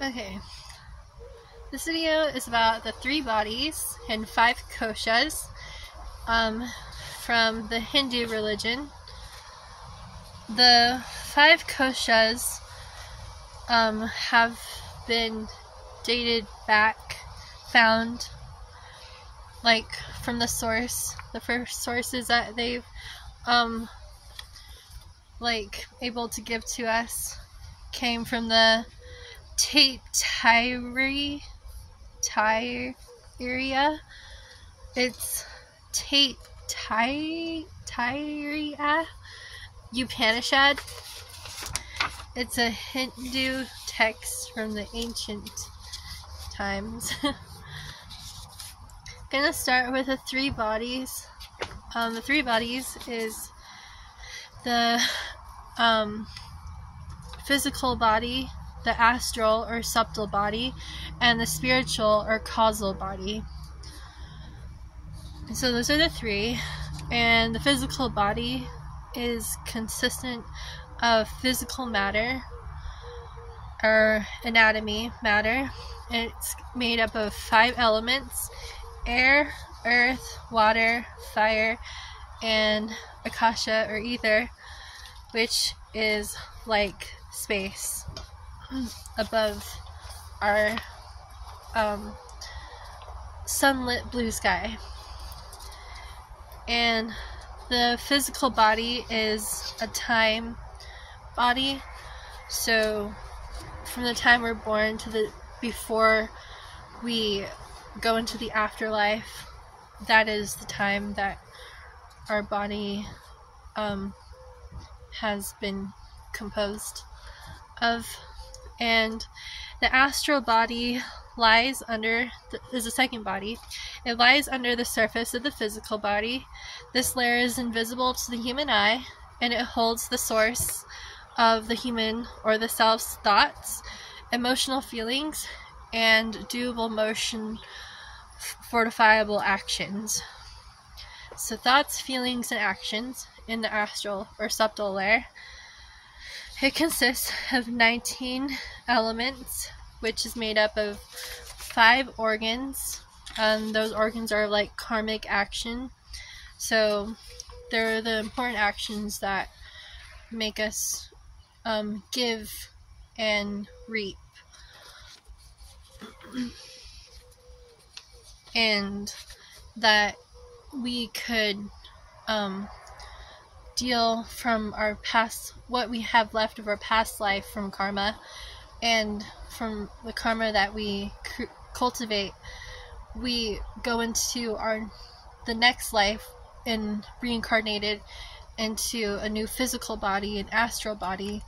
Okay. This video is about the three bodies and five koshas um, from the Hindu religion. The five koshas um, have been dated back, found like from the source, the first sources that they've um, like able to give to us came from the Tate Tyre Tyria. It's Tate Ty Tyria Upanishad. It's a Hindu text from the ancient times. Gonna start with the three bodies. Um, the three bodies is the um, physical body, the astral or subtle body, and the spiritual or causal body. So those are the three. And the physical body is consistent of physical matter or anatomy matter. It's made up of five elements air, earth, water, fire, and akasha or ether, which is like space above our um, sunlit blue sky. And the physical body is a time body, so from the time we're born to the before we go into the afterlife, that is the time that our body um, has been composed of. And the astral body lies under, the, is a second body. It lies under the surface of the physical body. This layer is invisible to the human eye, and it holds the source of the human or the self's thoughts, emotional feelings, and doable motion fortifiable actions. So, thoughts, feelings, and actions in the astral or subtle layer. It consists of 19 elements, which is made up of five organs. And those organs are like karmic action. So, they're the important actions that make us um, give and reap and that we could um, deal from our past, what we have left of our past life from karma, and from the karma that we cultivate, we go into our the next life and reincarnated into a new physical body, an astral body,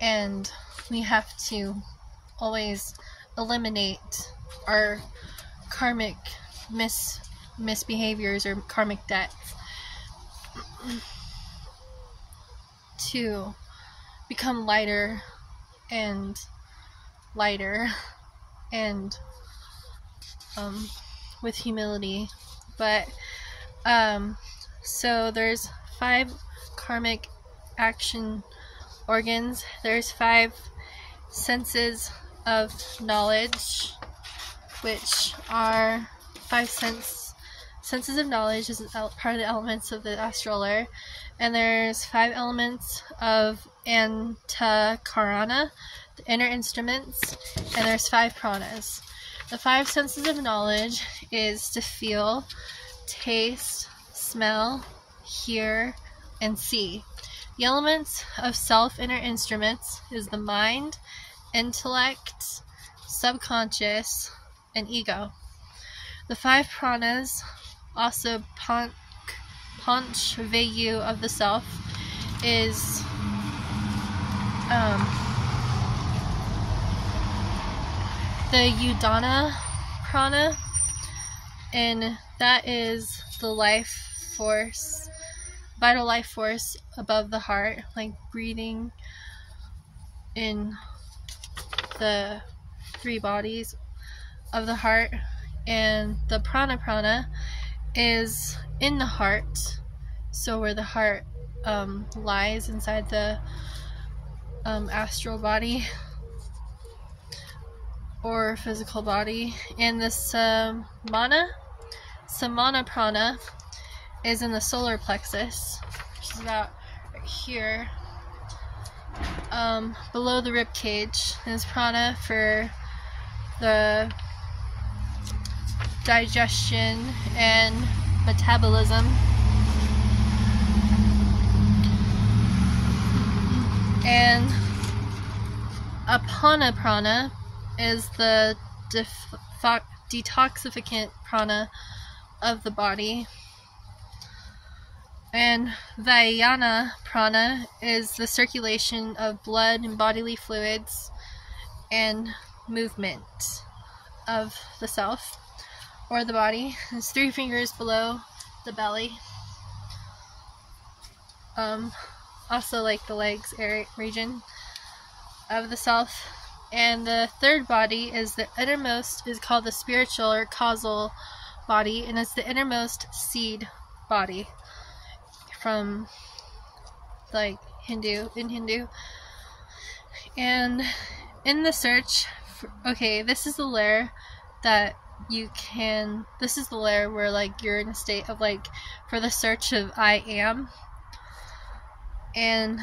and we have to always eliminate our karmic mis misbehaviors or karmic debts to become lighter and lighter and um, with humility. But um, so there's five karmic action organs. There's five senses of knowledge which are five sense senses of knowledge is part of the elements of the astral layer and there's five elements of antakarana the inner instruments and there's five pranas the five senses of knowledge is to feel taste smell hear and see the elements of self inner instruments is the mind intellect subconscious and ego. The five pranas, also panch, panch vayu of the self, is um, the udana prana, and that is the life force, vital life force above the heart, like breathing in the three bodies of the heart, and the prana prana is in the heart, so where the heart um, lies inside the um, astral body. or physical body. And the samana, samana prana is in the solar plexus, which is about right here, um, below the rib cage. Is prana for the digestion and metabolism. And apana prana is the detoxificant prana of the body. And Vyana prana is the circulation of blood and bodily fluids and movement of the self or the body. It's three fingers below the belly. Um, also like the legs area region of the self. And the third body is the innermost is called the spiritual or causal body and it's the innermost seed body from like Hindu in Hindu. And in the search for, okay, this is the layer that you can this is the layer where like you're in a state of like for the search of I am. And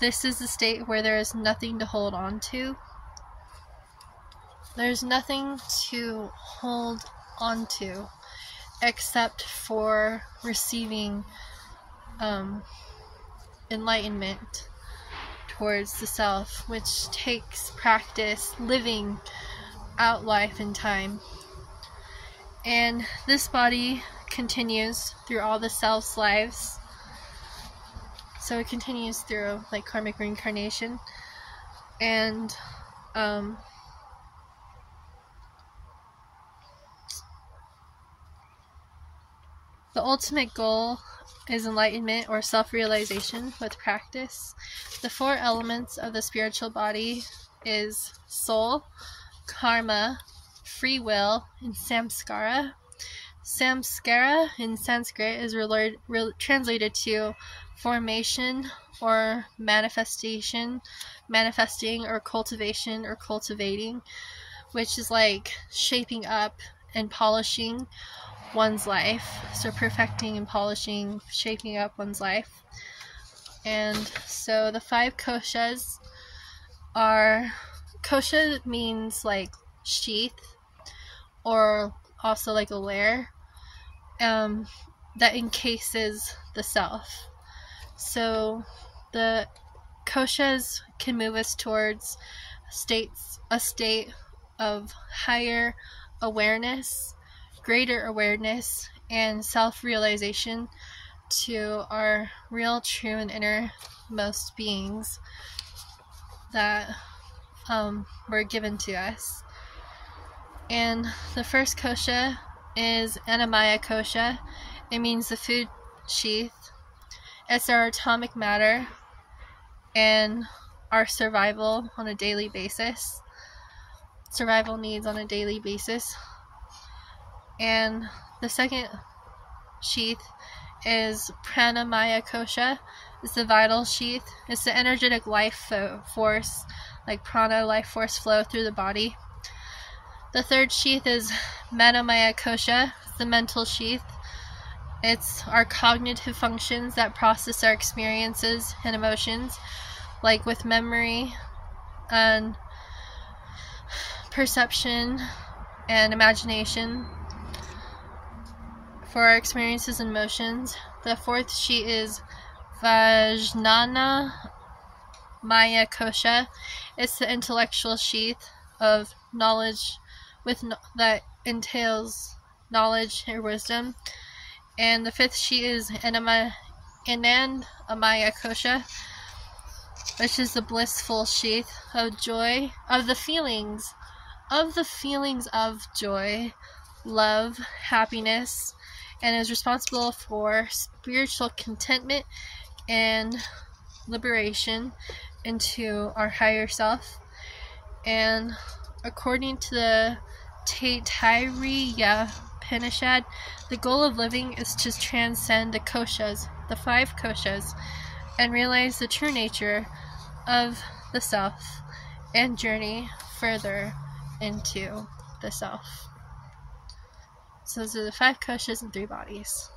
this is the state where there is nothing to hold on to. There's nothing to hold on to except for receiving um, enlightenment towards the self which takes practice living out life and time and this body continues through all the self's lives. So it continues through like karmic reincarnation. And um, the ultimate goal is enlightenment or self realization with practice. The four elements of the spiritual body is soul, karma, free will in samskara. Samskara in Sanskrit is re- translated to formation or manifestation, manifesting or cultivation or cultivating, which is like shaping up and polishing one's life. So, perfecting and polishing, shaping up one's life. And so, the five koshas are kosha means like sheath or also like a layer um, that encases the self. So the koshas can move us towards states a state of higher awareness, greater awareness, and self-realization to our real, true, and innermost beings that um, were given to us. And the first kosha is Annamaya kosha. It means the food sheath. It's our atomic matter and our survival on a daily basis. Survival needs on a daily basis. And the second sheath is Pranamaya kosha. It's the vital sheath. It's the energetic life force, like prana life force flow through the body. The third sheath is Manomaya Kosha, the mental sheath. It's our cognitive functions that process our experiences and emotions, like with memory and perception and imagination for our experiences and emotions. The fourth sheet is Vajnana Maya Kosha. It's the intellectual sheath of knowledge with no- that entails knowledge or wisdom. And the fifth sheet is Anama, Anand Amaya Kosha, which is the blissful sheath of joy, of the feelings, of the feelings of joy, love, happiness, and is responsible for spiritual contentment and liberation into our higher self. And according to the Taittiriya Upanishad, the goal of living is to transcend the koshas, the five koshas, and realize the true nature of the self and journey further into the self. So those are the five koshas and three bodies.